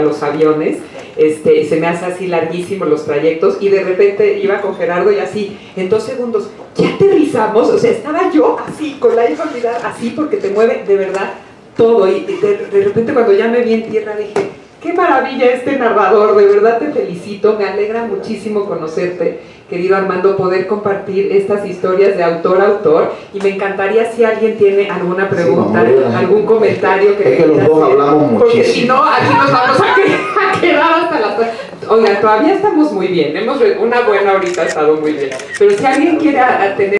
a los aviones, este, se me hace así larguísimo los trayectos y de repente iba con Gerardo y así, en dos segundos, ya aterrizamos, o sea, estaba yo así, con la hija así porque te mueve de verdad todo y de, de repente cuando ya me vi en tierra dije, qué maravilla este narrador, de verdad te felicito, me alegra muchísimo conocerte, querido Armando, poder compartir estas historias de autor a autor y me encantaría si alguien tiene alguna pregunta, algún comentario que... Es que los dos hablamos muchísimo. Porque si no, aquí nos vamos a. Todavía estamos muy bien, hemos una buena ahorita ha estado muy bien, pero si alguien quiere tener...